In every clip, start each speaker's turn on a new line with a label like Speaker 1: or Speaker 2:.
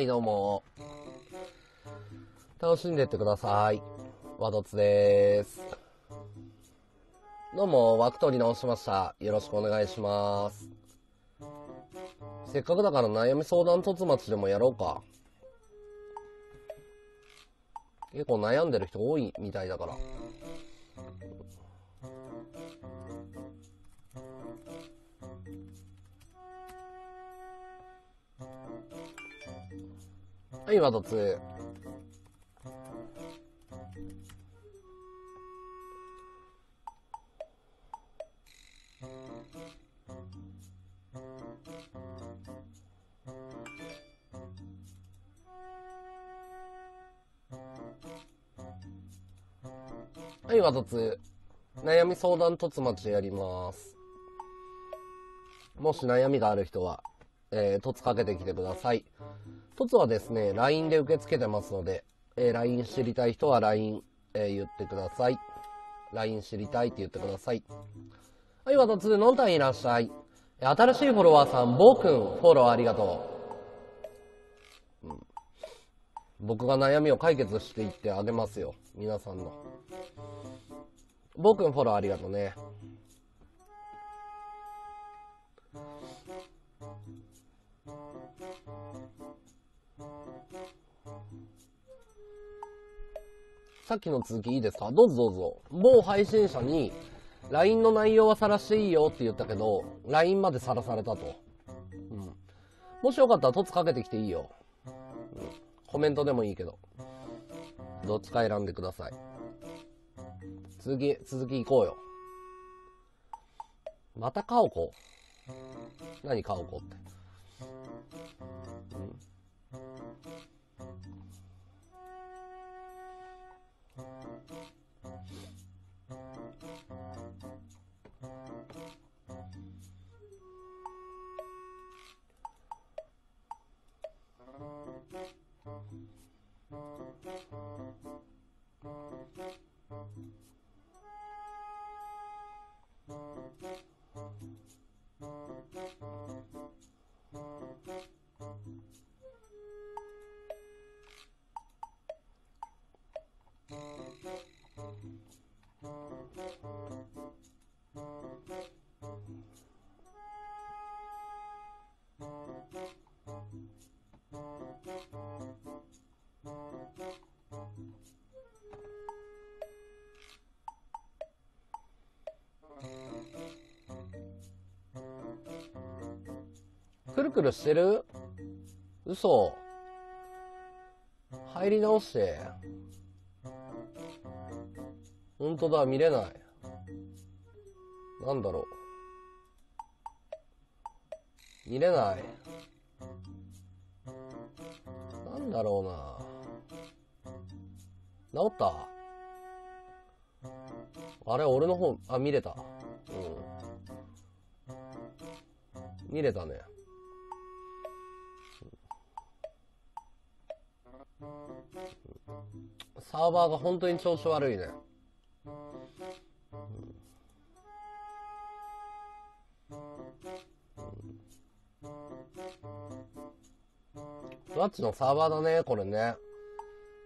Speaker 1: はい、どうも。楽しんでってください。ワドツでーす。どうも、枠取り直しました。よろしくお願いします。せっかくだから悩み相談突待ちでもやろうか。結構悩んでる人多いみたいだから。はい、ワドツ。はい、ワドツ。悩み相談突待ちやります。もし悩みがある人は、えー、突かけてきてください。突はですね、LINE で受け付けてますので、えー LINE 知りたい人は LINE、えー言ってください。LINE 知りたいって言ってください。はい、ワドツ、のんたんいらっしゃい。新しいフォロワーさん、ぼうくん、フォローありがとう。うん僕が悩みを解決していってあげますよ。皆さんの。ぼうくんフォローありがとうね。さっきの続きいいですか？どうぞどうぞ。某配信者に LINE の内容は晒していいよって言ったけど、LINE まで晒されたと。うん。もしよかったら凸かけてきていいよ。うん。コメントでもいいけど。どっちか選んでください。続き、続き行こうよ。またカオコ何カオコって？くるくるしてる？嘘。入り直して。ほんとだ、見れない。なんだろう。見れない。なんだろうな。治った？あれ、俺の方、あ、見れた。うん。見れたね。サーバーが本当に調子悪いね。フワッチのサーバーだね、これね。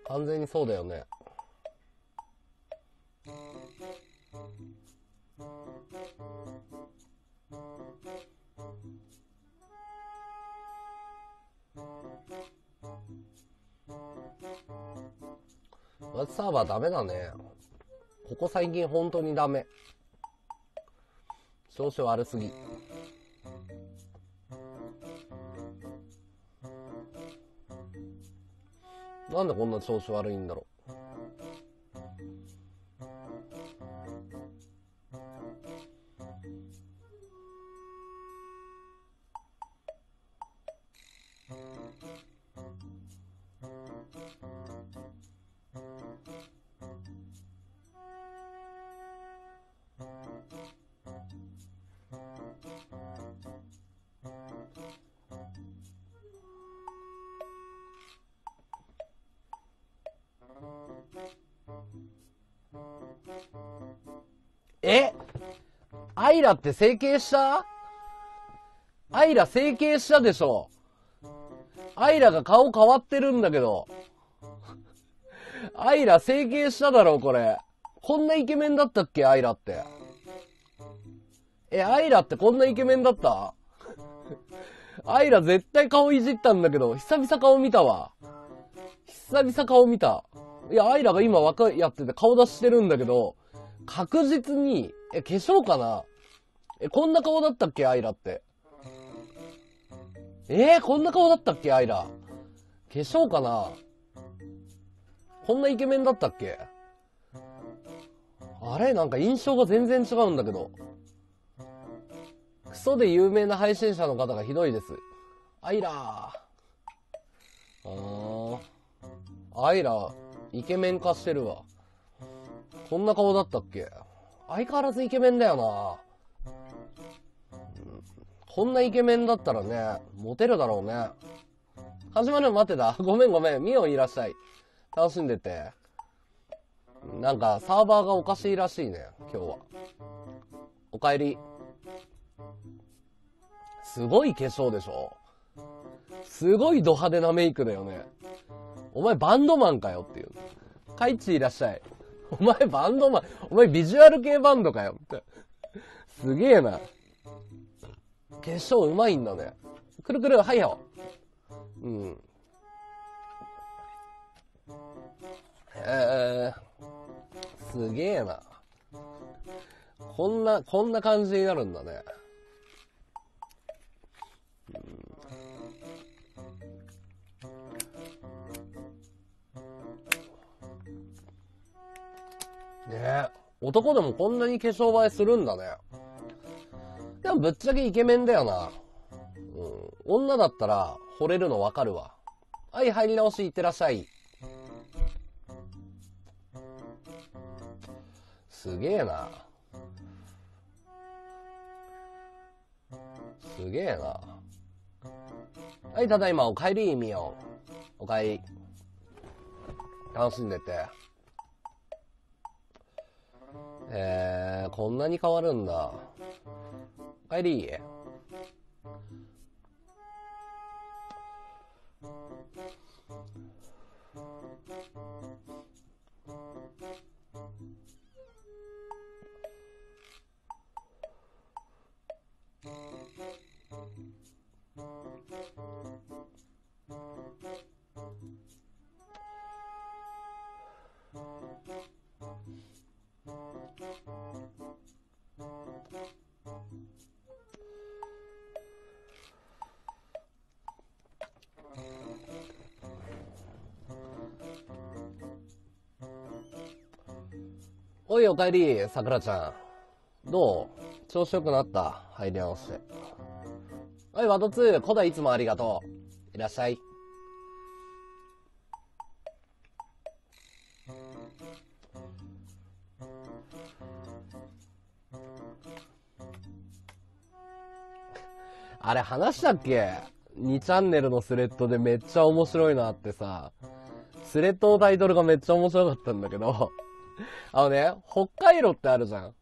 Speaker 1: 完全にそうだよね。ふわっちサーバーダメだね。ここ最近本当にダメ。調子悪すぎ。なんでこんな調子悪いんだろうアイラって整形した？アイラ整形したでしょアイラが顔変わってるんだけど。アイラ整形しただろ、これ。こんなイケメンだったっけ？アイラって。え、アイラってこんなイケメンだった？アイラ絶対顔いじったんだけど、久々顔見たわ。久々顔見た。いや、アイラが今若いやってて顔出してるんだけど、確実に、え、化粧かな？え、こんな顔だったっけ？アイラって。えー、こんな顔だったっけ？アイラ。化粧かな？こんなイケメンだったっけ？あれ？なんか印象が全然違うんだけど。クソで有名な配信者の方がひどいです。アイラー。あー。アイラ、イケメン化してるわ。こんな顔だったっけ？相変わらずイケメンだよな。こんなイケメンだったらね、モテるだろうね。始まるの待ってた。ごめんごめん。ミオンいらっしゃい。楽しんでて。なんか、サーバーがおかしいらしいね、今日は。お帰り。すごい化粧でしょすごいド派手なメイクだよね。お前バンドマンかよっていう。カイチいらっしゃい。お前バンドマン、お前ビジュアル系バンドかよって。すげえな。化粧うまいんだね。くるくる、はいよ。うん。えー、すげえな。こんな、こんな感じになるんだね。ねえ。男でもこんなに化粧映えするんだね。でもぶっちゃけイケメンだよな。うん。女だったら惚れるのわかるわ。はい、入り直しいってらっしゃい。すげえな。すげえな。はい、ただいまお帰り、みようお帰り。楽しんでて。えー、こんなに変わるんだ。帰り。おい、おかえり、さくらちゃん。どう調子よくなった入り直して。おい、ワトツー、古代いつもありがとう。いらっしゃい。あれ話したっけ ?2 チャンネルのスレッドでめっちゃ面白いなってさ、スレッドのタイトルがめっちゃ面白かったんだけど、あのね、北海道ってあるじゃん。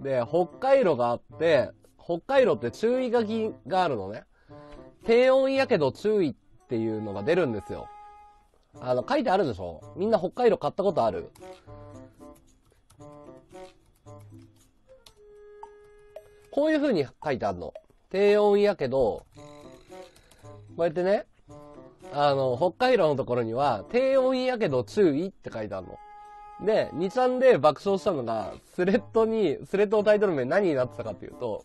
Speaker 1: で、北海道があって、北海道って注意書きがあるのね。低温やけど注意っていうのが出るんですよ。あの、書いてあるでしょ？みんな北海道買ったことある？こういう風に書いてあるの。低温やけど、こうやってね、あの、北海道のところには、低温やけど注意って書いてあるの。で、2ちゃんで爆笑したのが、スレッドに、スレッドのタイトル名何になってたかっていうと、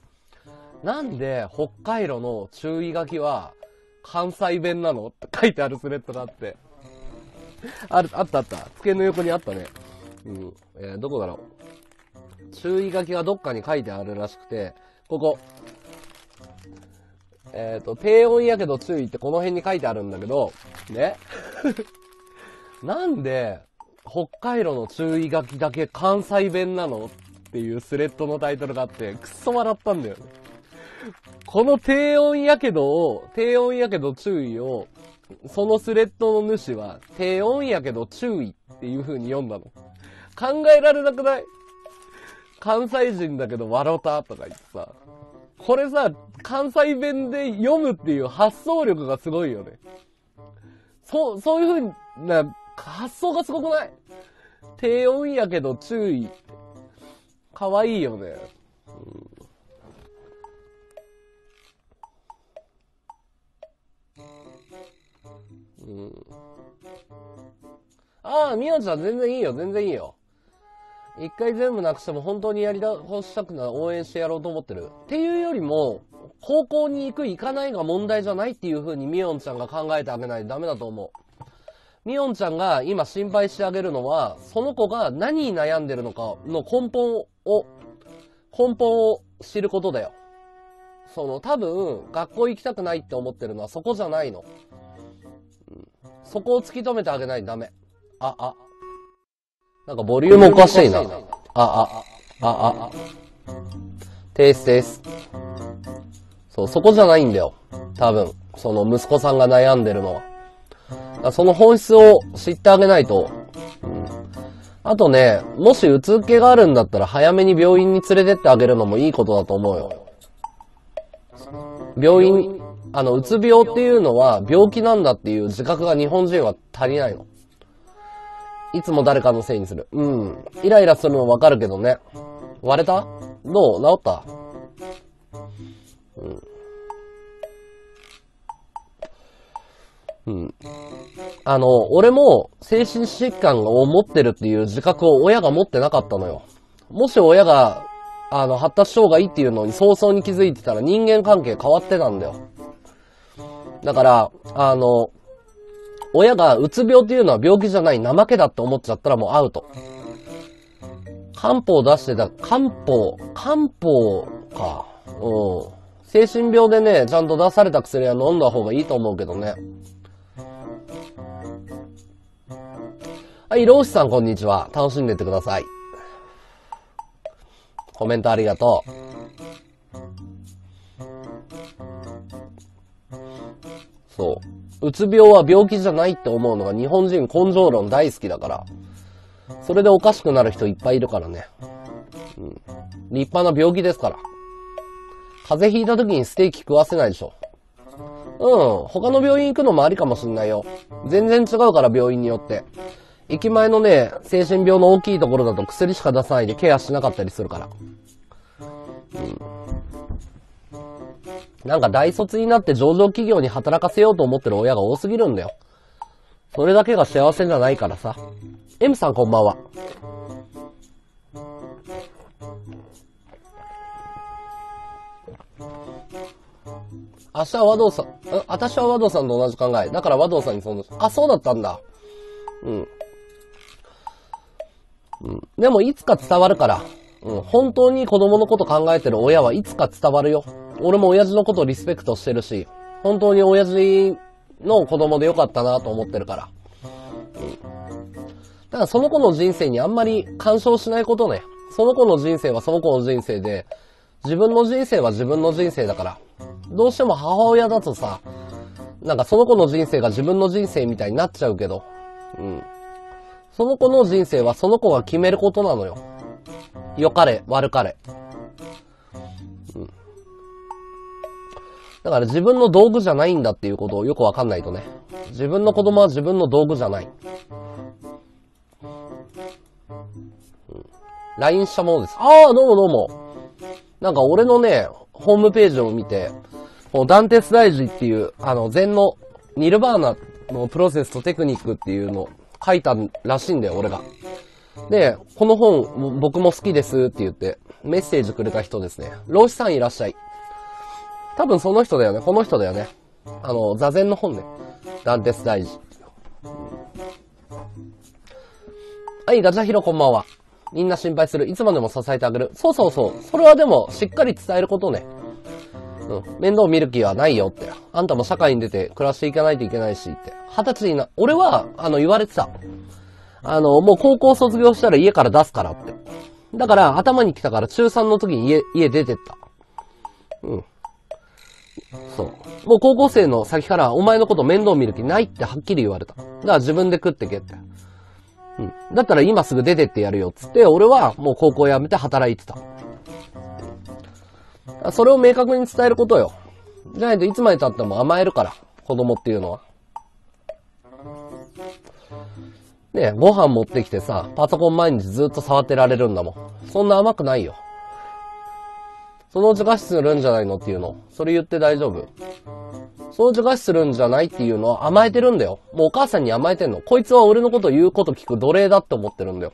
Speaker 1: なんで北海道の注意書きは関西弁なのって書いてあるスレッドがあって。ある、あったあった。机の横にあったね。うん。えー、どこだろう。注意書きがどっかに書いてあるらしくて、ここ。えっ、ー、と、低温やけど注意ってこの辺に書いてあるんだけど、ね。なんで、北海道の注意書きだけ関西弁なのっていうスレッドのタイトルがあって、くっそ笑ったんだよね。この低温やけどを、低温やけど注意を、そのスレッドの主は、低温やけど注意っていう風に読んだの。考えられなくない？関西人だけど笑ったとか言ってさ。これさ、関西弁で読むっていう発想力がすごいよね。そう、そういうふうな、発想がすごくない？低温やけど注意。かわいいよね。うん。うん、ああ、みおちゃん全然いいよ、全然いいよ。一回全部なくしても本当にやり直したくな応援してやろうと思ってる。っていうよりも、高校に行く行かないが問題じゃないっていう風にみおんちゃんが考えてあげないとダメだと思う。みおんちゃんが今心配してあげるのは、その子が何に悩んでるのかの根本を、根本を知ることだよ。その多分、学校行きたくないって思ってるのはそこじゃないの。そこを突き止めてあげないとダメ。あ、あ、なんかボリュームおかしいな。あ、あ、あ、あ、テーステース。そう、そこじゃないんだよ。多分。その息子さんが悩んでるのは。その本質を知ってあげないと。あとね、もしうつ気があるんだったら早めに病院に連れてってあげるのもいいことだと思うよ。病院、あの、うつ病っていうのは病気なんだっていう自覚が日本人は足りないの。いつも誰かのせいにする。うん。イライラするのわかるけどね。割れた？どう？治った？うん。うん。あの、俺も精神疾患を持ってるっていう自覚を親が持ってなかったのよ。もし親が、あの、発達障害っていうのに早々に気づいてたら人間関係変わってたんだよ。だから、あの、親がうつ病っていうのは病気じゃない怠けだって思っちゃったらもうアウト。漢方出してた、漢方、漢方か。うん。精神病でね、ちゃんと出された薬は飲んだ方がいいと思うけどね。はい、ローシさんこんにちは。楽しんでってください。コメントありがとう。そう。うつ病は病気じゃないって思うのが日本人根性論大好きだから、それでおかしくなる人いっぱいいるからね。うん。立派な病気ですから。風邪ひいた時にステーキ食わせないでしょ。うん。他の病院行くのもありかもしんないよ。全然違うから病院によって。駅前のね、精神病の大きいところだと薬しか出さないでケアしなかったりするから。うん。なんか大卒になって上場企業に働かせようと思ってる親が多すぎるんだよ。それだけが幸せじゃないからさ。M さんこんばんは。明日は和道さん、私は和道さんと同じ考え。だから和道さんにその、あ、そうだったんだ。うん。うん。でもいつか伝わるから。うん。本当に子供のこと考えてる親はいつか伝わるよ。俺も親父のことをリスペクトしてるし、本当に親父の子供でよかったなと思ってるから。うん。だからその子の人生にあんまり干渉しないことね。その子の人生はその子の人生で、自分の人生は自分の人生だから。どうしても母親だとさ、なんかその子の人生が自分の人生みたいになっちゃうけど、うん。その子の人生はその子が決めることなのよ。良かれ、悪かれ。うんだから自分の道具じゃないんだっていうことをよくわかんないとね。自分の子供は自分の道具じゃない。うん、LINE したものです。ああ、どうもどうも。なんか俺のね、ホームページを見て、このダンテス大事っていう、あの、禅のニルバーナのプロセスとテクニックっていうの書いたらしいんだよ、俺が。で、この本僕も好きですって言ってメッセージくれた人ですね。老子さんいらっしゃい。多分その人だよね。この人だよね。あの、座禅の本ね。ダンテス大事。はい、ガチャヒロこんばんは。みんな心配する。いつまでも支えてあげる。そうそうそう。それはでも、しっかり伝えることね。うん。面倒見る気はないよって。あんたも社会に出て暮らしていかないといけないしって。二十歳にな、俺は、あの、言われてた。あの、もう高校卒業したら家から出すからって。だから、頭に来たから中3の時に家、家出てった。うん。そう。もう高校生の先からお前のこと面倒見る気ないってはっきり言われた。だから自分で食ってけって。うん。だったら今すぐ出てってやるよっつって、俺はもう高校辞めて働いてた。それを明確に伝えることよ。じゃないといつまで経っても甘えるから、子供っていうのは。ねご飯持ってきてさ、パソコン毎日ずっと触ってられるんだもん。そんな甘くないよ。そのうち餓死するんじゃないのっていうの。それ言って大丈夫。そのうち餓死するんじゃないっていうのは甘えてるんだよ。もうお母さんに甘えてんの。こいつは俺のこと言うこと聞く奴隷だって思ってるんだよ。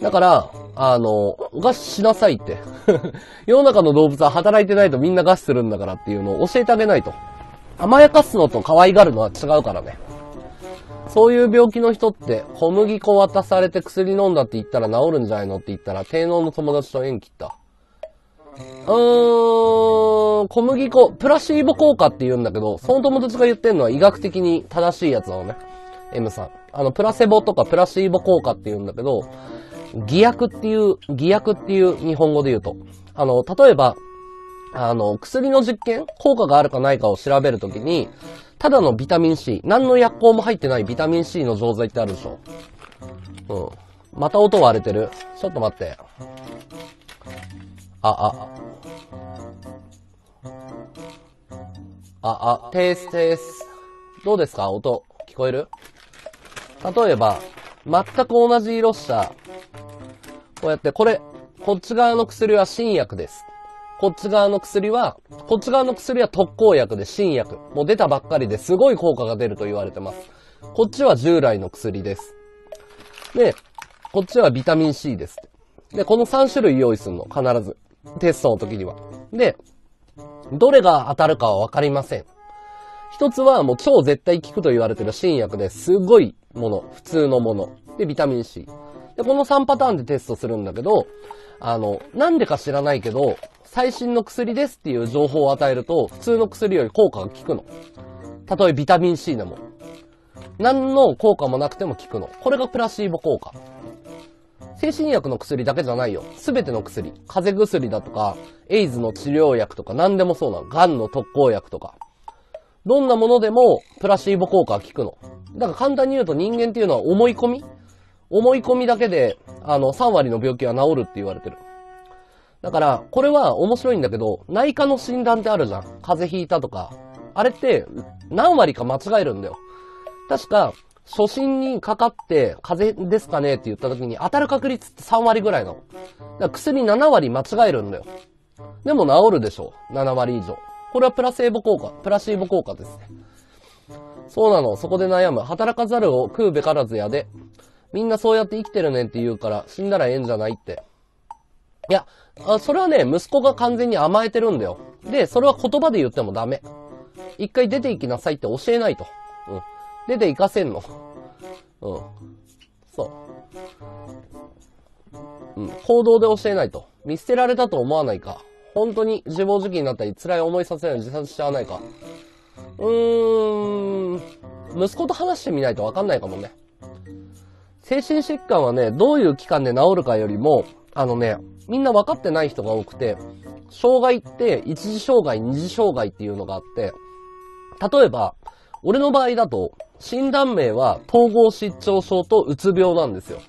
Speaker 1: だから、あの、餓死しなさいって。世の中の動物は働いてないとみんな餓死するんだからっていうのを教えてあげないと。甘やかすのと可愛がるのは違うからね。そういう病気の人って小麦粉渡されて薬飲んだって言ったら治るんじゃないのって言ったら低能の友達と縁切った。うーん、小麦粉、プラシーボ効果って言うんだけど、その友達が言ってんのは医学的に正しいやつなのね。M さん。あの、プラセボとかプラシーボ効果って言うんだけど、偽薬っていう、偽薬っていう日本語で言うと。あの、例えば、あの、薬の実験効果があるかないかを調べるときに、ただのビタミン C、何の薬効も入ってないビタミン C の錠剤ってあるでしょ。うん。また音割れてる。ちょっと待って。あ、あ。あ、あ、テーステース。どうですか？音。聞こえる？例えば、全く同じ色した、こうやって、これ、こっち側の薬は新薬です。こっち側の薬は、こっち側の薬は特効薬で新薬。もう出たばっかりですごい効果が出ると言われてます。こっちは従来の薬です。で、こっちはビタミン C です。で、この3種類用意するの、必ず。テストの時には。で、どれが当たるかはわかりません。一つはもう超絶対効くと言われてる新薬ですごいもの、普通のもの。で、ビタミン C。で、この3パターンでテストするんだけど、あの、なんでか知らないけど、最新の薬ですっていう情報を与えると、普通の薬より効果が効くの。たとえビタミン C でも。何の効果もなくても効くの。これがプラシーボ効果。精神薬の薬だけじゃないよ。すべての薬。風邪薬だとか、エイズの治療薬とか何でもそうなの。癌の特効薬とか。どんなものでもプラシーボ効果が効くの。だから簡単に言うと人間っていうのは思い込み思い込みだけで、あの、3割の病気は治るって言われてる。だから、これは面白いんだけど、内科の診断ってあるじゃん。風邪ひいたとか。あれって、何割か間違えるんだよ。確か、初診にかかって、風邪ですかねって言った時に、当たる確率って3割ぐらいなの。だから薬7割間違えるんだよ。でも治るでしょ。7割以上。これはプラセーボ効果、プラシーボ効果ですね。そうなの。そこで悩む。働かざるを食うべからずやで。みんなそうやって生きてるねって言うから、死んだらええんじゃないって。いや、あそれはね、息子が完全に甘えてるんだよ。で、それは言葉で言ってもダメ。一回出て行きなさいって教えないと。うん。出て行かせんの。うん。そう。うん。行動で教えないと。見捨てられたと思わないか。本当に自暴自棄になったり辛い思いさせないように自殺しちゃわないか。うーん。息子と話してみないとわかんないかもね。精神疾患はね、どういう期間で治るかよりも、あのね、みんな分かってない人が多くて、障害って一次障害、二次障害っていうのがあって、例えば、俺の場合だと、診断名は統合失調症とうつ病なんですよ。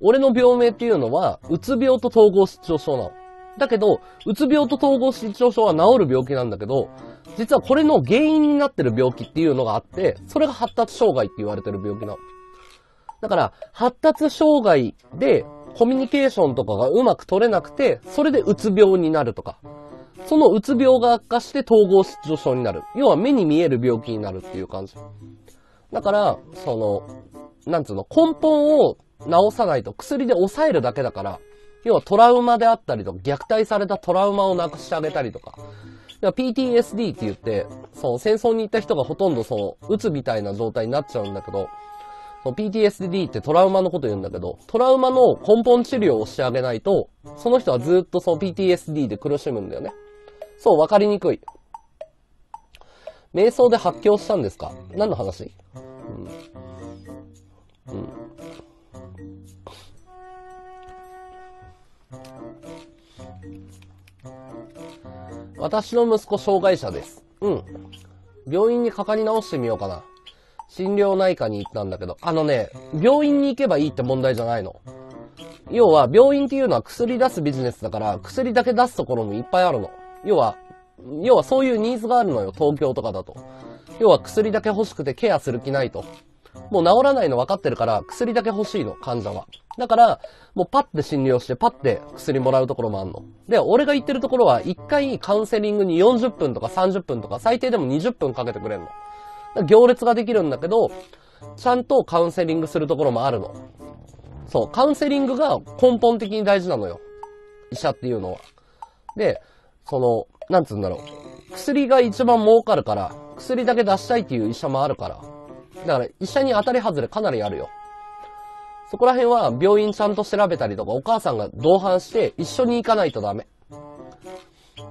Speaker 1: 俺の病名っていうのは、うつ病と統合失調症なの。だけど、うつ病と統合失調症は治る病気なんだけど、実はこれの原因になってる病気っていうのがあって、それが発達障害って言われてる病気なの。だから、発達障害でコミュニケーションとかがうまく取れなくて、それでうつ病になるとか。そのうつ病が悪化して統合失調症になる。要は目に見える病気になるっていう感じ。だから、その、なんつうの、根本を治さないと薬で抑えるだけだから、要はトラウマであったりとか、虐待されたトラウマをなくしてあげたりとか。PTSD って言って、その戦争に行った人がほとんどその、うつみたいな状態になっちゃうんだけど、PTSD ってトラウマのこと言うんだけど、トラウマの根本治療をしてあげないと、その人はずっとその PTSD で苦しむんだよね。そう、わかりにくい。瞑想で発狂したんですか？何の話？うん。うん。私の息子障害者です。うん。病院にかかり直してみようかな。心療内科に行ったんだけど、あのね、病院に行けばいいって問題じゃないの。要は、病院っていうのは薬出すビジネスだから、薬だけ出すところもいっぱいあるの。要は、要はそういうニーズがあるのよ、東京とかだと。要は薬だけ欲しくてケアする気ないと。もう治らないの分かってるから、薬だけ欲しいの、患者は。だから、もうパッて診療して、パッて薬もらうところもあんの。で、俺が言ってるところは、一回カウンセリングに40分とか30分とか、最低でも20分かけてくれんの。行列ができるんだけど、ちゃんとカウンセリングするところもあるの。そう、カウンセリングが根本的に大事なのよ。医者っていうのは。で、その、なんつうんだろう。薬が一番儲かるから、薬だけ出したいっていう医者もあるから。だから医者に当たり外れかなりあるよ。そこら辺は病院ちゃんと調べたりとか、お母さんが同伴して一緒に行かないとダメ。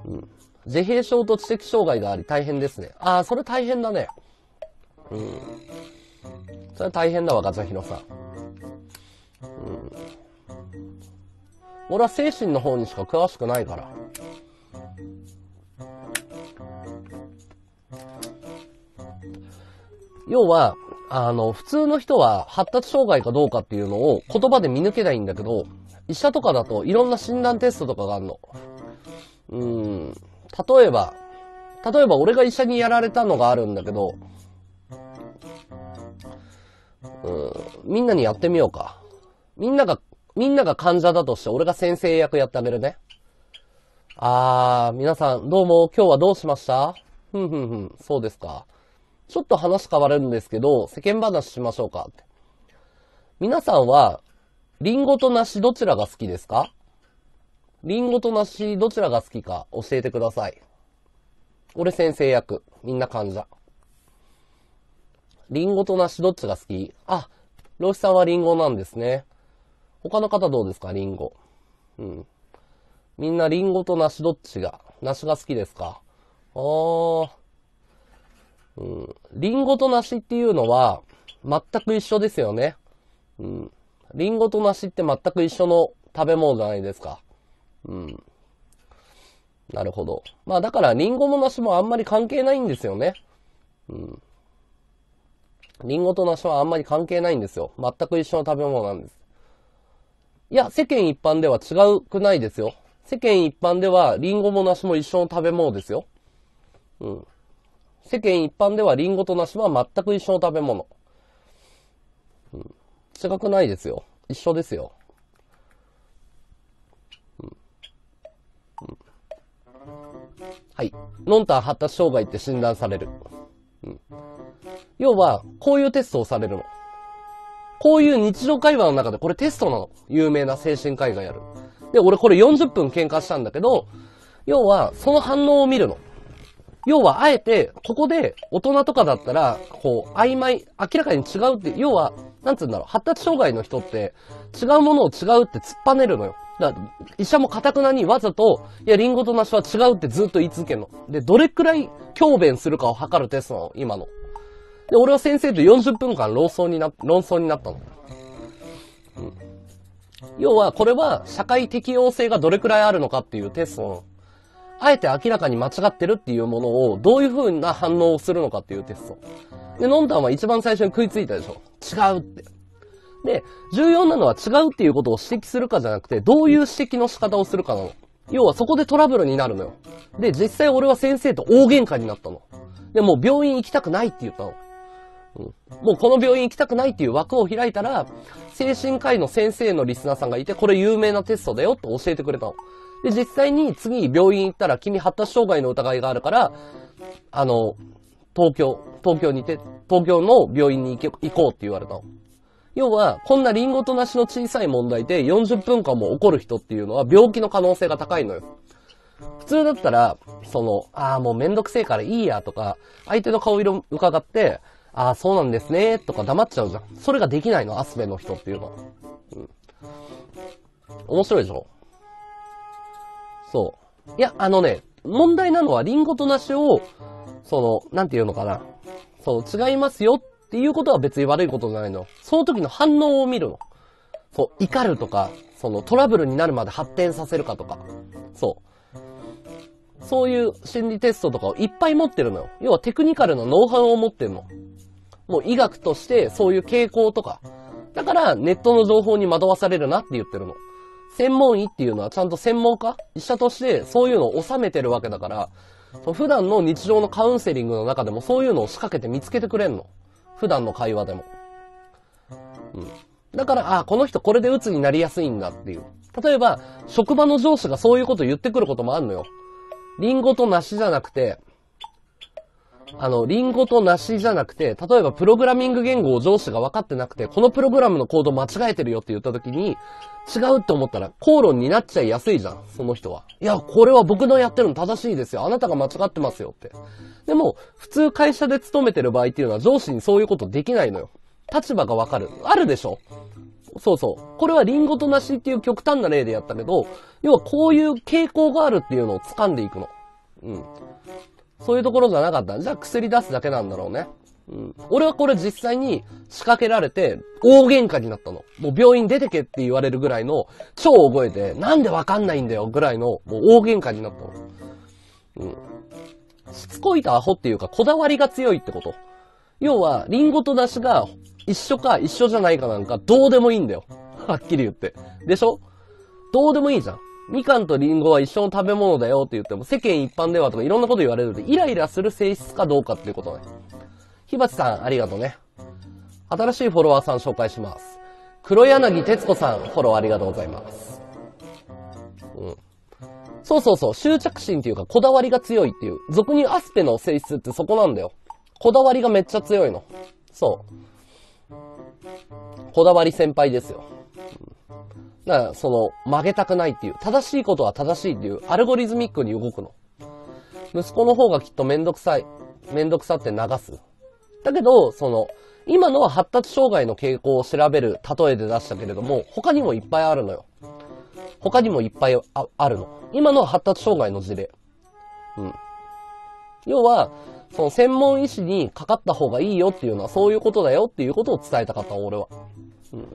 Speaker 1: うん。自閉症と知的障害があり大変ですね。ああ、それ大変だね。うん。それは大変だわ、ガチャヒロさん。うん。俺は精神の方にしか詳しくないから。要は、あの、普通の人は発達障害かどうかっていうのを言葉で見抜けないんだけど、医者とかだといろんな診断テストとかがあるの。うん、例えば、例えば俺が医者にやられたのがあるんだけど、うん、みんなにやってみようか。みんなが、みんなが患者だとして俺が先生役やってあげるね。あー、皆さんどうも今日はどうしました？ふんふんふん、そうですか。ちょっと話変わるんですけど、世間話しましょうかって。皆さんは、リンゴと梨どちらが好きですか？リンゴと梨どちらが好きか教えてください。俺先生役。みんな患者。リンゴと梨どっちが好き？あ、ロシさんはリンゴなんですね。他の方どうですか？リンゴ。うん。みんなリンゴと梨どっちが、梨が好きですか？あー。うん。リンゴと梨っていうのは、全く一緒ですよね。うん。リンゴと梨って全く一緒の食べ物じゃないですか。うん。なるほど。まあだから、リンゴも梨もあんまり関係ないんですよね。うん。リンゴと梨はあんまり関係ないんですよ。全く一緒の食べ物なんです。いや、世間一般では違うくないですよ。世間一般では、リンゴも梨も一緒の食べ物ですよ。うん。世間一般ではリンゴと梨は全く一緒の食べ物。うん。違くないですよ。一緒ですよ。うん。うんはい。ノンタン発達障害って診断される。うん。要は、こういうテストをされるの。こういう日常会話の中でこれテストなの。有名な精神科医がやる。で、俺これ40分喧嘩したんだけど、要は、その反応を見るの。要は、あえて、ここで、大人とかだったら、こう、曖昧、明らかに違うって、要は、なんつうんだろう、発達障害の人って、違うものを違うって突っぱねるのよ。だから、医者も堅くなにわざと、いや、リンゴと梨は違うってずっと言い続けるの。で、どれくらい強弁するかを測るテストなの、今の。で、俺は先生と40分間論争にな、論争になったの。うん。要は、これは、社会適応性がどれくらいあるのかっていうテストの。あえて明らかに間違ってるっていうものを、どういう風な反応をするのかっていうテスト。で、ノンタンは一番最初に食いついたでしょ。違うって。で、重要なのは違うっていうことを指摘するかじゃなくて、どういう指摘の仕方をするかなの。要はそこでトラブルになるのよ。で、実際俺は先生と大喧嘩になったの。で、もう病院行きたくないって言ったの。もうこの病院行きたくないっていう枠を開いたら、精神科医の先生のリスナーさんがいて、これ有名なテストだよって教えてくれたの。で、実際に次病院行ったら、君発達障害の疑いがあるから、あの、東京、東京にて、東京の病院に行け行こうって言われたの。要は、こんなリンゴと梨の小さい問題で40分間も起こる人っていうのは病気の可能性が高いのよ。普通だったら、その、ああ、もうめんどくせえからいいやとか、相手の顔色伺って、ああ、そうなんですね、とか黙っちゃうじゃん。それができないの、アスベの人っていうのは。うん。面白いでしょ？そう。いや、あのね、問題なのはリンゴと梨を、その、なんていうのかな。その、違いますよっていうことは別に悪いことじゃないの。その時の反応を見るの。そう、怒るとか、そのトラブルになるまで発展させるかとか。そう。そういう心理テストとかをいっぱい持ってるのよ。要はテクニカルなノウハウを持ってるの。もう医学としてそういう傾向とか。だからネットの情報に惑わされるなって言ってるの。専門医っていうのはちゃんと専門家？医者としてそういうのを収めてるわけだから、普段の日常のカウンセリングの中でもそういうのを仕掛けて見つけてくれんの。普段の会話でも。うん。だから、あ、この人これで鬱になりやすいんだっていう。例えば、職場の上司がそういうこと言ってくることもあるのよ。リンゴと梨じゃなくて、あの、リンゴと梨じゃなくて、例えばプログラミング言語を上司が分かってなくて、このプログラムのコード間違えてるよって言った時に、違うって思ったら口論になっちゃいやすいじゃん、その人は。いや、これは僕のやってるの正しいですよ。あなたが間違ってますよって。でも、普通会社で勤めてる場合っていうのは上司にそういうことできないのよ。立場がわかる。あるでしょそうそう。これはリンゴと梨っていう極端な例でやったけど、要はこういう傾向があるっていうのを掴んでいくの。うん。そういうところじゃなかった。じゃあ薬出すだけなんだろうね。うん。俺はこれ実際に仕掛けられて大喧嘩になったの。もう病院出てけって言われるぐらいの超覚えて、なんでわかんないんだよぐらいのもう大喧嘩になったの。うん。しつこいとアホっていうかこだわりが強いってこと。要は、リンゴと梨が一緒か一緒じゃないかなんかどうでもいいんだよ。はっきり言って。でしょ？どうでもいいじゃん。みかんとリンゴは一緒の食べ物だよって言っても、世間一般ではとかいろんなこと言われるので、イライラする性質かどうかっていうことね。ひばちさん、ありがとうね。新しいフォロワーさん紹介します。黒柳徹子さん、フォローありがとうございます。うん。そうそうそう、執着心っていうか、こだわりが強いっていう。俗にアスペの性質ってそこなんだよ。こだわりがめっちゃ強いの。そう。こだわり先輩ですよ。うんだから、その、曲げたくないっていう、正しいことは正しいっていう、アルゴリズミックに動くの。息子の方がきっとめんどくさい。めんどくさって流す。だけど、その、今のは発達障害の傾向を調べる例えで出したけれども、他にもいっぱいあるのよ。他にもいっぱいああるの。今のは発達障害の事例。うん。要は、その専門医師にかかった方がいいよっていうのはそういうことだよっていうことを伝えたかった、俺は。うん。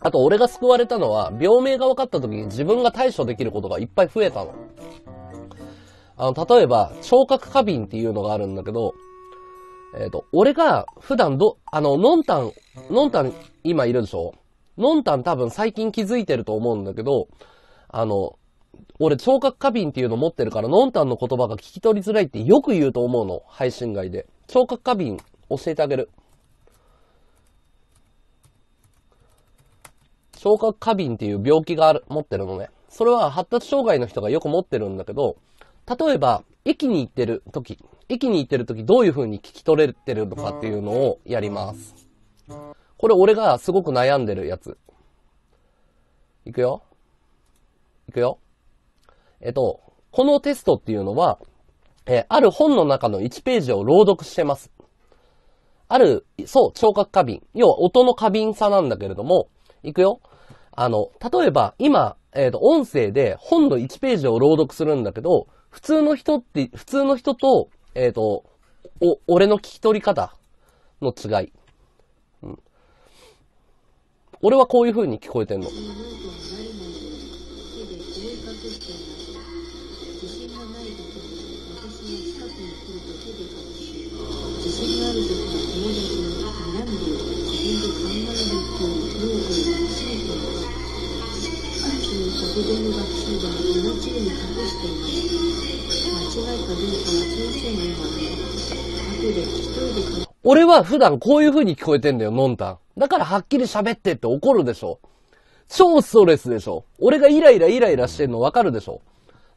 Speaker 1: あと、俺が救われたのは、病名が分かった時に自分が対処できることがいっぱい増えたの。あの、例えば、聴覚過敏っていうのがあるんだけど、えっ、と、俺が普段ど、あの、ノンタン、ノンタン今いるでしょ？ノンタン多分最近気づいてると思うんだけど、あの、俺聴覚過敏っていうの持ってるから、ノンタンの言葉が聞き取りづらいってよく言うと思うの、配信外で。聴覚過敏教えてあげる。聴覚過敏っていう病気がある、持ってるのね。それは発達障害の人がよく持ってるんだけど、例えば、駅に行ってる時、駅に行ってる時どういう風に聞き取れてるのかっていうのをやります。これ俺がすごく悩んでるやつ。いくよ。いくよ。えっと、このテストっていうのは、えある本の中の1ページを朗読してます。ある、そう、聴覚過敏。要は音の過敏さなんだけれども、いくよ。あの、例えば今、えっ、と、音声で本の1ページを朗読するんだけど、普通の人って、普通の人と、えっ、と、お、俺の聞き取り方の違い。うん。俺はこういう風に聞こえてんの。
Speaker 2: 日の直前の学習でも同じように隠していました。間違いかどうかは先生が今ね、後で一人で
Speaker 1: 俺は普段こういう風に聞こえてんだよ、ノンタン。だからはっきり喋ってって怒るでしょ。超ストレスでしょ。俺がイライライライラしてんのわかるでしょ。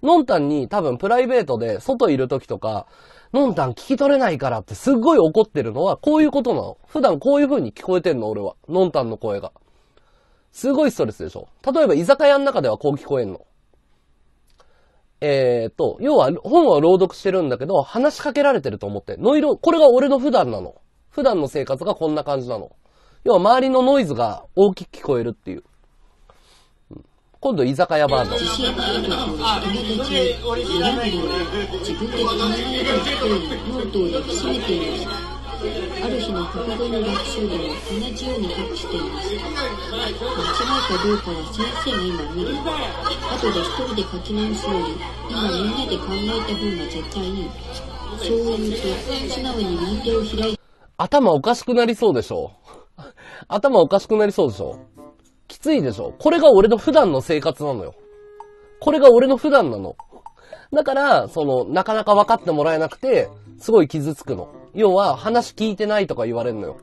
Speaker 1: ノンタンに多分プライベートで外いる時とか、ノンタン聞き取れないからってすっごい怒ってるのはこういうことなの。普段こういう風に聞こえてんの、俺は。ノンタンの声が。すごいストレスでしょ。例えば居酒屋の中ではこう聞こえんの。えーと、要は本は朗読してるんだけど、話しかけられてると思って。ノイロ、これが俺の普段なの。普段の生活がこんな感じなの。要は周りのノイズが大きく聞こえるっていう。今度居酒屋バージョン。
Speaker 2: ある日の国語の学習でも同じように隠していました間違いかどうかは先生が今見る後で一人で書き直すより今みんなで考えた方が絶対いいそう言うと素直に右手を開いて
Speaker 1: 頭おかしくなりそうでしょ？頭おかしくなりそうでしょ？きついでしょ？これが俺の普段の生活なのよ。これが俺の普段なの。だから、その、なかなか分かってもらえなくて、すごい傷つくの。要は、話聞いてないとか言われるのよ。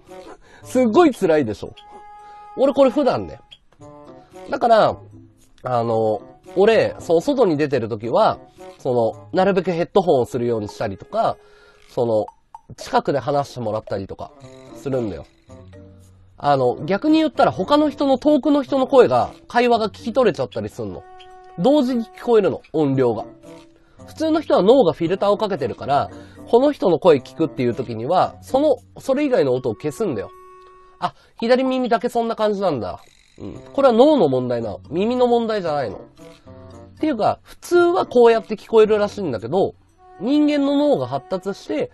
Speaker 1: すっごい辛いでしょ。俺これ普段ね。だから、あの、俺、そう、外に出てるときは、その、なるべくヘッドホンをするようにしたりとか、その、近くで話してもらったりとか、するんだよ。あの、逆に言ったら他の人の遠くの人の声が、会話が聞き取れちゃったりすんの。同時に聞こえるの、音量が。普通の人は脳がフィルターをかけてるから、この人の声聞くっていう時には、その、それ以外の音を消すんだよ。あ、左耳だけそんな感じなんだ。うん。これは脳の問題なの。耳の問題じゃないの。っていうか、普通はこうやって聞こえるらしいんだけど、人間の脳が発達して、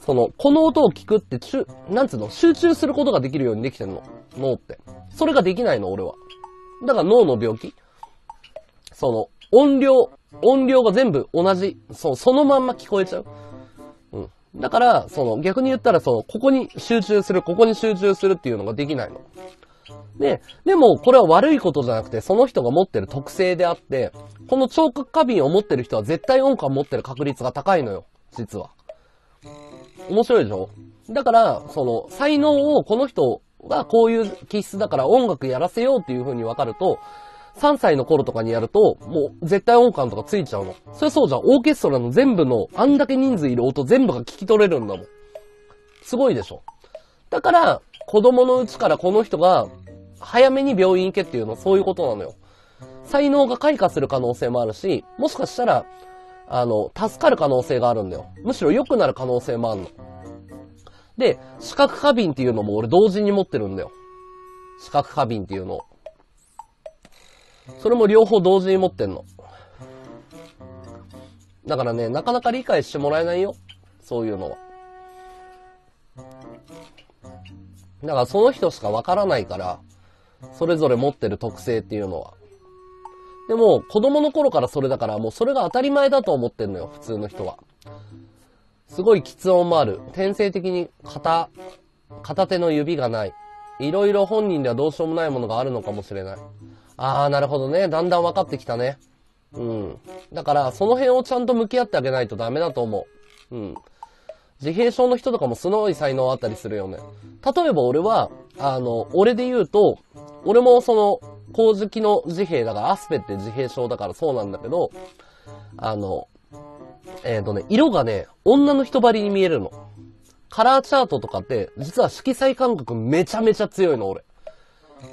Speaker 1: その、この音を聞くって、ちゅ、なんつうの、集中することができるようにできてるの。脳って。それができないの、俺は。だから脳の病気その、音量、音量が全部同じ、そう、そのまんま聞こえちゃう。だから、その、逆に言ったら、その、ここに集中する、ここに集中するっていうのができないの。で、でも、これは悪いことじゃなくて、その人が持ってる特性であって、この聴覚過敏を持ってる人は絶対音感持ってる確率が高いのよ、実は。面白いでしょ？だから、その、才能をこの人がこういう気質だから音楽やらせようっていう風に分かると、3歳の頃とかにやると、もう絶対音感とかついちゃうの。それそうじゃん。オーケストラの全部の、あんだけ人数いる音全部が聞き取れるんだもん。すごいでしょだから、子供のうちからこの人が、早めに病院行けっていうのはそういうことなのよ。才能が開花する可能性もあるし、もしかしたら、あの、助かる可能性があるんだよ。むしろ良くなる可能性もあるの。で、視覚過敏っていうのも俺同時に持ってるんだよ。視覚過敏っていうのを。それも両方同時に持ってんの。だからね、なかなか理解してもらえないよ。そういうのは。だからその人しかわからないから、それぞれ持ってる特性っていうのは。でも、子供の頃からそれだから、もうそれが当たり前だと思ってんのよ、普通の人は。すごい喫音もある。天性的に片、片手の指がない。いろいろ本人ではどうしようもないものがあるのかもしれない。あー、なるほどね。だんだん分かってきたね。うん。だから、その辺をちゃんと向き合ってあげないとダメだと思う。うん。自閉症の人とかもすごい才能あったりするよね。例えば俺は、あの、俺で言うと、俺もその、工事機の自閉だから、アスペって自閉症だからそうなんだけど、あの、えっ、とね、色がね、女の人張りに見えるの。カラーチャートとかって、実は色彩感覚めちゃめちゃ強いの、俺。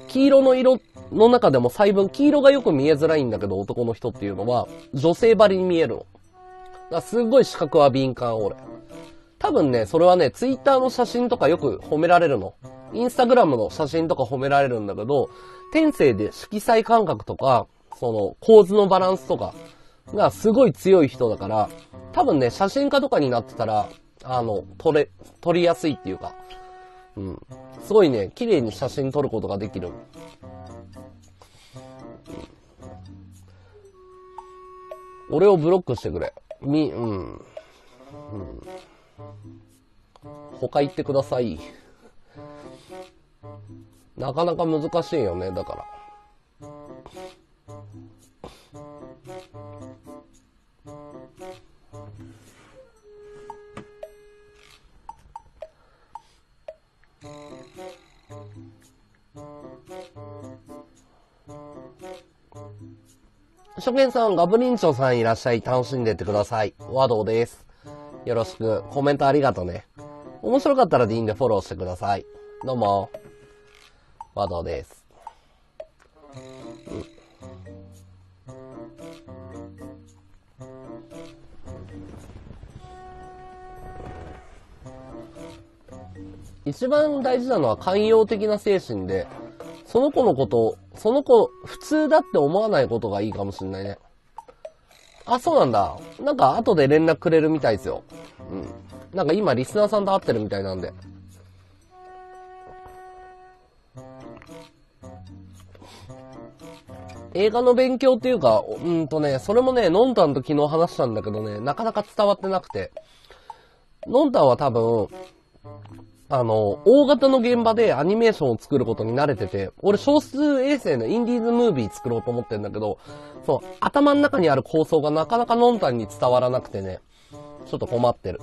Speaker 1: 黄色の色の中でも細分、黄色がよく見えづらいんだけど、男の人っていうのは、女性張りに見えるの。だすっごい視覚は敏感、俺。多分ね、それはね、ツイッターの写真とかよく褒められるの。インスタグラムの写真とか褒められるんだけど、天性で色彩感覚とか、その構図のバランスとかがすごい強い人だから、多分ね、写真家とかになってたら、あの、撮れ、撮りやすいっていうか、うん。すごいね、綺麗に写真撮ることができる。俺をブロックしてくれ。み、うん。うん。他行ってください。なかなか難しいよね、だから。初見さん、ガブリンチョさんいらっしゃい。楽しんでってください。和道です。よろしく。コメントありがとうね。面白かったらでいいんでフォローしてください。どうも。和道です。一番大事なのは寛容的な精神で、その子のことを、その子、普通だって思わないことがいいかもしれないね。あ、そうなんだ。なんか後で連絡くれるみたいですよ。うん。なんか今リスナーさんと会ってるみたいなんで。映画の勉強っていうか、うんとね、それもね、のんたんと昨日話したんだけどね、なかなか伝わってなくて。のんたんは多分、あの、大型の現場でアニメーションを作ることに慣れてて、俺少数衛星のインディーズムービー作ろうと思ってんだけど、そう、頭の中にある構想がなかなかノンタンに伝わらなくてね、ちょっと困ってる。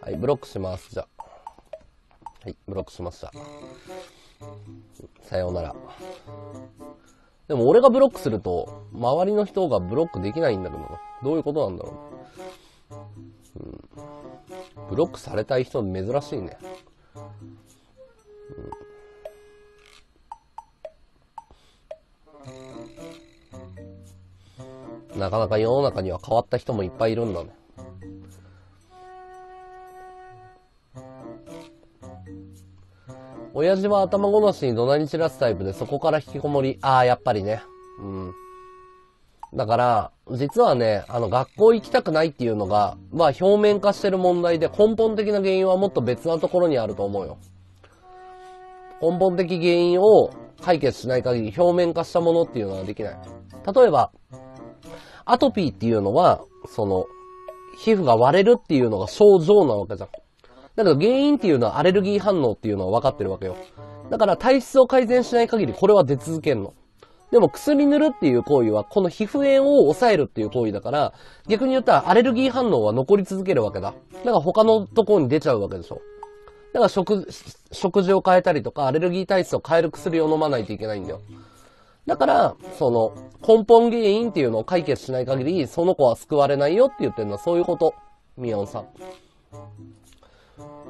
Speaker 1: はい、ブロックします、じゃあ。はい、ブロックしました。さようなら。でも俺がブロックすると、周りの人がブロックできないんだけどな。どういうことなんだろう。うん、ブロックされたい人珍しいね。うん、なかなか世の中には変わった人もいっぱいいるんだね。親父は頭ごなしに怒鳴り散らすタイプでそこから引きこもり。ああ、やっぱりね。うん。だから、実はね、あの、学校行きたくないっていうのが、まあ表面化してる問題で根本的な原因はもっと別なところにあると思うよ。根本的原因を解決しない限り表面化したものっていうのはできない。例えば、アトピーっていうのは、その、皮膚が割れるっていうのが症状なわけじゃん。だけど原因っていうのはアレルギー反応っていうのは分かってるわけよ。だから体質を改善しない限りこれは出続けんの。でも薬塗るっていう行為はこの皮膚炎を抑えるっていう行為だから、逆に言ったらアレルギー反応は残り続けるわけだ。だから他のところに出ちゃうわけでしょ。だから食、食事を変えたりとかアレルギー体質を変える薬を飲まないといけないんだよ。だから、その根本原因っていうのを解決しない限り、その子は救われないよって言ってるのはそういうこと。ミヨンさん。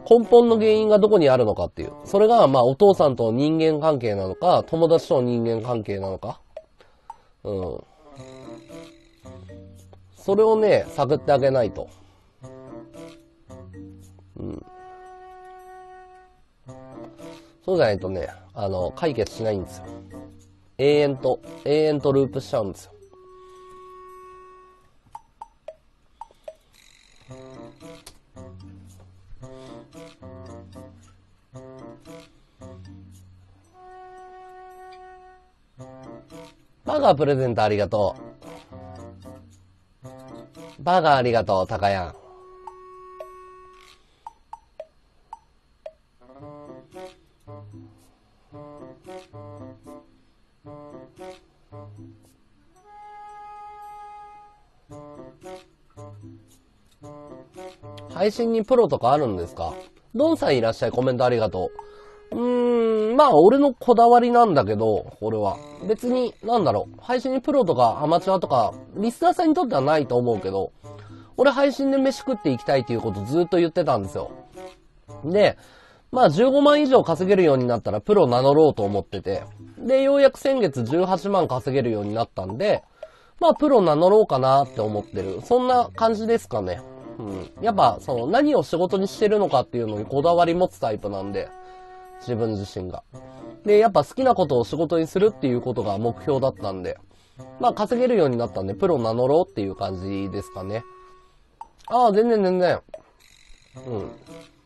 Speaker 1: 根本の原因がどこにあるのかっていう。それが、まあ、お父さんと人間関係なのか、友達と人間関係なのか。うん。それをね、探ってあげないと。うん。そうじゃないとね、あの、解決しないんですよ。永遠と、永遠とループしちゃうんですよ。バーガープレゼントありがとう。バーガーありがとう、高やん。配信にプロとかあるんですか？ドンさんいらっしゃい、コメントありがとう。うーん、まあ、俺のこだわりなんだけど、これは。別に、なんだろう、配信にプロとかアマチュアとか、リスナーさんにとってはないと思うけど、俺配信で飯食っていきたいっていうことずっと言ってたんですよ。で、まあ15万以上稼げるようになったらプロ名乗ろうと思ってて、で、ようやく先月18万稼げるようになったんで、まあプロ名乗ろうかなって思ってる。そんな感じですかね。うん。やっぱ、その何を仕事にしてるのかっていうのにこだわり持つタイプなんで、自分自身が。で、やっぱ好きなことを仕事にするっていうことが目標だったんで、まあ稼げるようになったんで、プロ名乗ろうっていう感じですかね。ああ、全然全然。うん。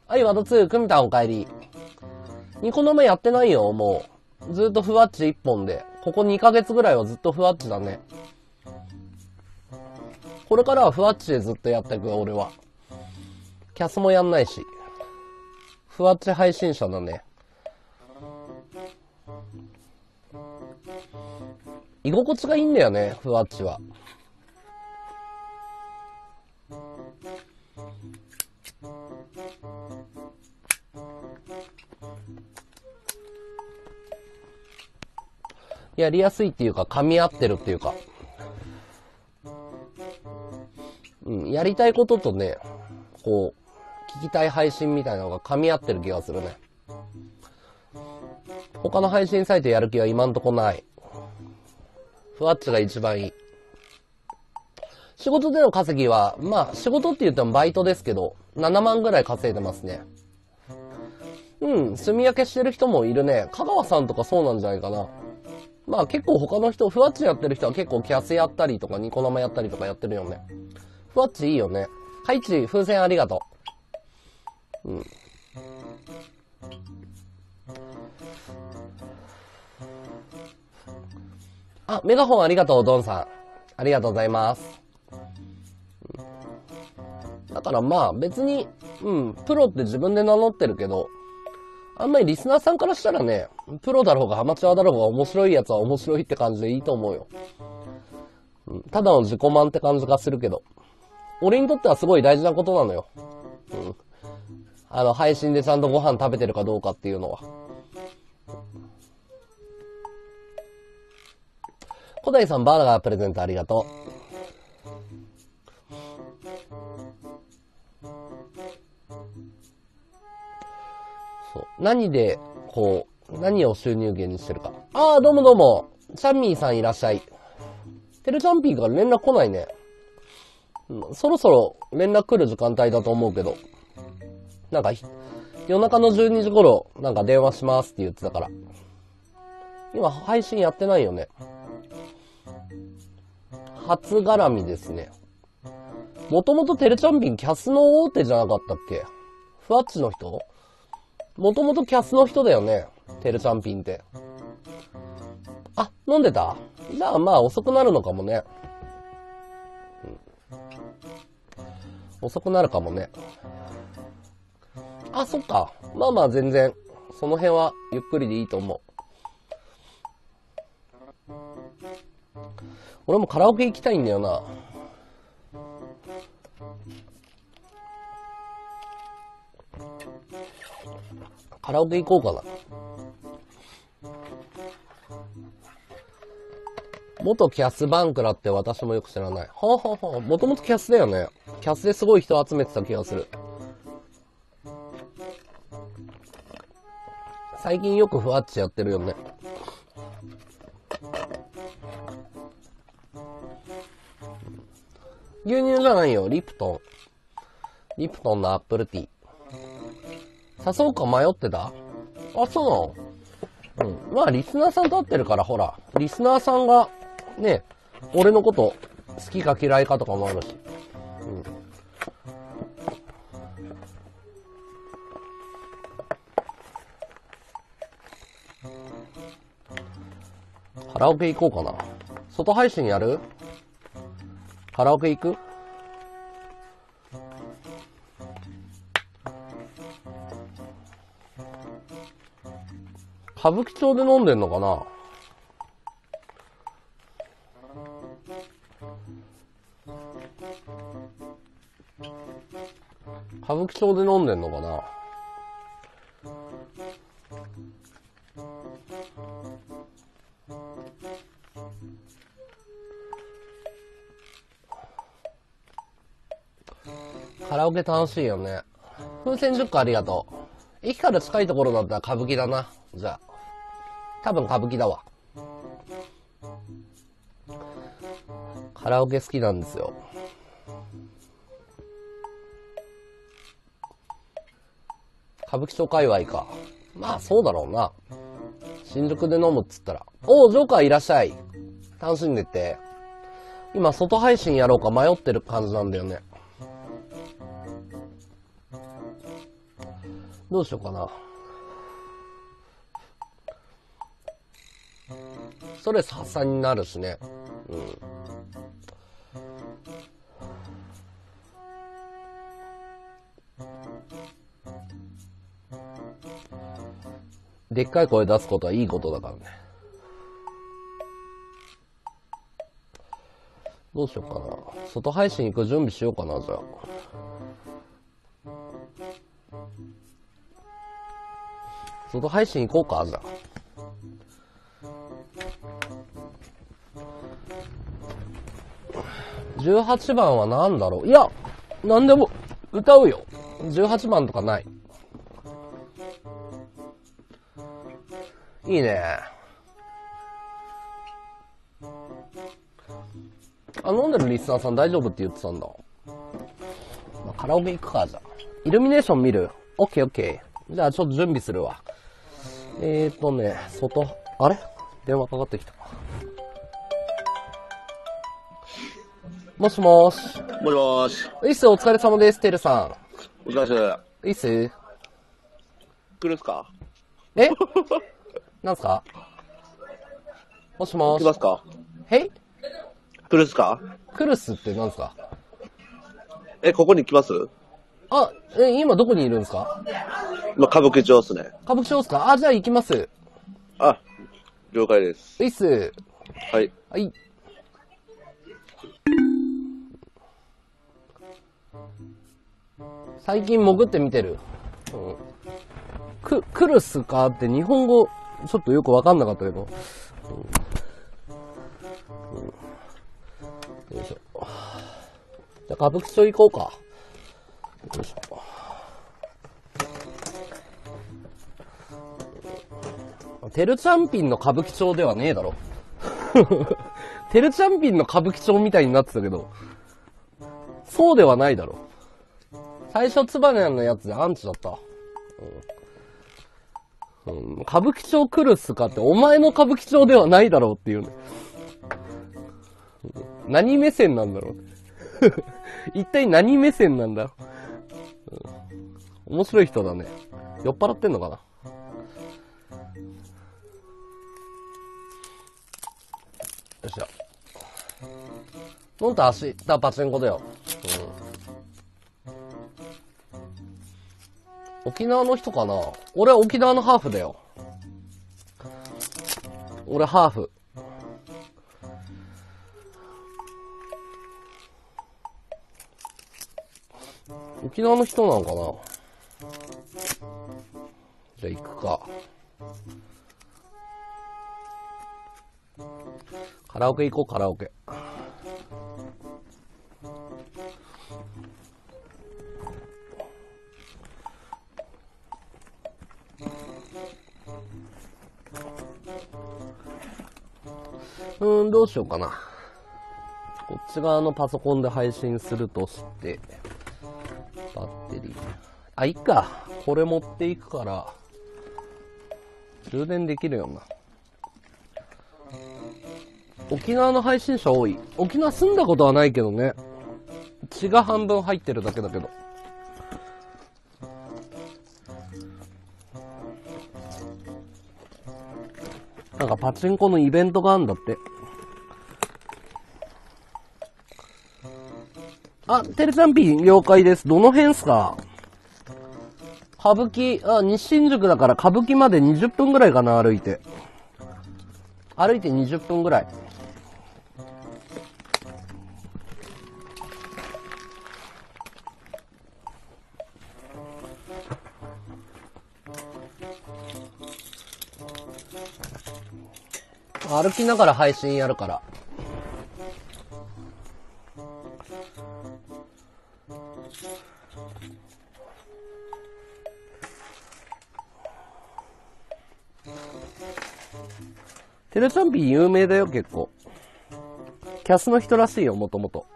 Speaker 1: はい、ワード2、クミタンお帰り。ニコ生やってないよ、もう。ずっとふわっち一本で。ここ2ヶ月ぐらいはずっとふわっちだね。これからはふわっちでずっとやっていく俺は。キャスもやんないし。ふわっち配信者だね。居心地がいいんだよね、ふわっちは。やりやすいっていうか、噛み合ってるっていうか。うん、やりたいこととね、こう、聞きたい配信みたいなのが噛み合ってる気がするね。他の配信サイトやる気は今んとこない。ふわっちが一番いい。仕事での稼ぎは、まあ、仕事って言ってもバイトですけど、7万ぐらい稼いでますね。うん、住み分けしてる人もいるね。香川さんとかそうなんじゃないかな。まあ結構他の人、ふわっちやってる人は結構キャスやったりとかニコ生やったりとかやってるよね。ふわっちいいよね。はい、ち、風船ありがとう。うん。あ、メガホンありがとう、ドンさん。ありがとうございます。だからまあ別に、うん、プロって自分で名乗ってるけど、あんまりリスナーさんからしたらね、プロだろうがアマチュアだろうが面白いやつは面白いって感じでいいと思うよ。うん、ただの自己満って感じがするけど。俺にとってはすごい大事なことなのよ。うん。あの、配信でちゃんとご飯食べてるかどうかっていうのは。小谷さん、バーガープレゼントありがとう。そう。何で、こう、何を収入源にしてるか。ああ、どうもどうも。チャンミーさんいらっしゃい。てるチャンピーから連絡来ないね。そろそろ連絡来る時間帯だと思うけど。なんか、夜中の12時頃、なんか電話しますって言ってたから。今、配信やってないよね。初絡みですね。もともとテレチャンピンキャスの大手じゃなかったっけ？ふわっちの人？もともとキャスの人だよね。テレチャンピンって。あ、飲んでた？じゃあまあ遅くなるのかもね。うん遅くなるかもね。あ、そっか。まあまあ全然、その辺はゆっくりでいいと思う。俺もカラオケ行きたいんだよな。カラオケ行こうかな。元キャスバンクラって私もよく知らない。はあ、はあはあ、もともとキャスだよね。キャスですごい人集めてた気がする。最近よくふわっちやってるよね。牛乳じゃないよ、リプトン。リプトンのアップルティー。誘うか迷ってた？あ、そうなの？うん。まあ、リスナーさんと会ってるから、ほら、リスナーさんが、ね、俺のこと好きか嫌いかとかもあるし。うん。カラオケ行こうかな。外配信やる？カラオケ行く？歌舞伎町で飲んでんのかな？歌舞伎町で飲んでんのかな？楽しいよね。風船10個ありがとう。駅から近いところだったら歌舞伎だな。じゃあ。多分歌舞伎だわ。カラオケ好きなんですよ。歌舞伎町界隈か。まあそうだろうな。新宿で飲むっつったら。おう、ジョーカーいらっしゃい。楽しんでて。今、外配信やろうか迷ってる感じなんだよね。どうしようかな。ストレス発散になるしね。うん。でっかい声出すことはいいことだからね。どうしようかな。外配信行く準備しようかな、じゃあ。外配信行こうか、じゃあ。18番は何だろう？いや、何でも歌うよ。18番とかない。いいね。あ、飲んでるリスナーさん大丈夫って言ってたんだ。まあカラオケ行くか、じゃあ。イルミネーション見る？オッケーオッケー。じゃあちょっと準備するわ。えーとね、外、あれ？電話かかってきた。もしもーし。
Speaker 3: もしもーし。
Speaker 1: いいっす、お疲れ様です、てるさ
Speaker 3: お疲れ様
Speaker 1: ん。いいっす。
Speaker 3: 来るっすか？
Speaker 1: え？なんすか？もしもーし。
Speaker 3: 来ますか？
Speaker 1: へい？
Speaker 3: 来るっすか？
Speaker 1: クルスってなんすか？
Speaker 3: え、ここに来ます？
Speaker 1: あ、え、今どこにいるんですか？
Speaker 3: まあ、歌舞伎町っすね。
Speaker 1: 歌舞伎町ですか？あ、じゃあ行きます。
Speaker 3: あ、了解です。
Speaker 1: ういっす。
Speaker 3: はい。
Speaker 1: はい。最近潜ってみてる。うん。く、クルスか？って日本語、ちょっとよくわかんなかったけど。うんうんよいしょ。じゃあ歌舞伎町行こうか。よいしょ。テルチャンピンの歌舞伎町ではねえだろ。テルチャンピンの歌舞伎町みたいになってたけど、そうではないだろ。最初、ツバネのやつでアンチだった。うん。うん、歌舞伎町来るっすかって、お前の歌舞伎町ではないだろうっていうね。何目線なんだろう。一体何目線なんだろう、うん面白い人だね。酔っ払ってんのかな？よいしょ。のんた明日パチンコだよ。うん。沖縄の人かな？俺は沖縄のハーフだよ。俺ハーフ。沖縄の人なのかな？じゃあ行くか。カラオケ行こう、カラオケ。うーん、どうしようかな。こっち側のパソコンで配信するとして、バッテリー。あ、いっか。これ持っていくから、充電できるよな。沖縄の配信者多い。沖縄住んだことはないけどね。血が半分入ってるだけだけど。なんかパチンコのイベントがあるんだって。あ、テレチャンピン了解です。どの辺っすか？歌舞伎、あ、西新宿だから歌舞伎まで20分ぐらいかな、歩いて。歩いて20分ぐらい。歩きながら配信やるから。テレチャンピン有名だよ、結構。キャスの人らしいよ、もともと。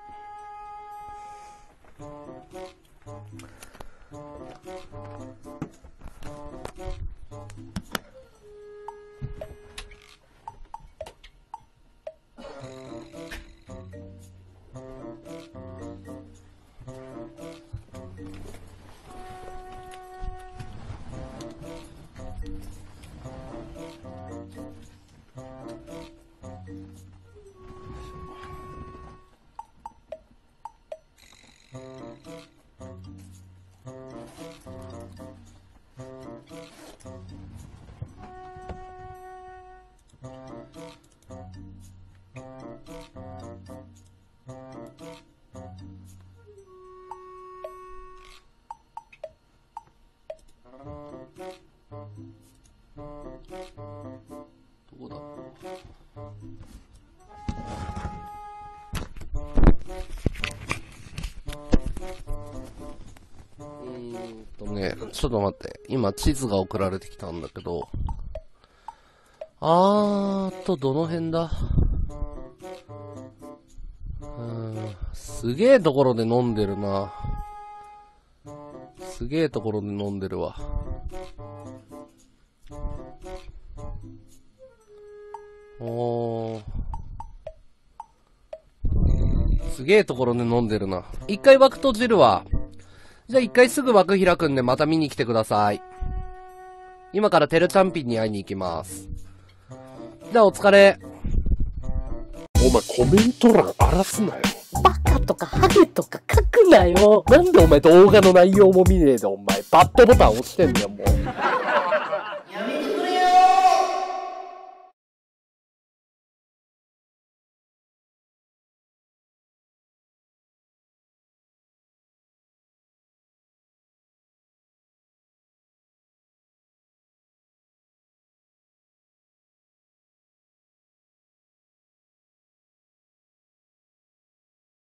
Speaker 1: ちょっと待って。今地図が送られてきたんだけど。あーっと、どの辺だ？うーん、すげえところで飲んでるな。すげえところで飲んでるわ。おー。すげえところで飲んでるな。一回枠閉じるわ。じゃあ一回すぐ枠開くんでまた見に来てください。今からテルチャンピンに会いに行きます。じゃあお疲れ。
Speaker 4: お前コメント欄荒らすなよ。バカとかハゲとか書くなよ。なんでお前動画の内容も見ねえでお前、バッドボタン押してんだよ、もう。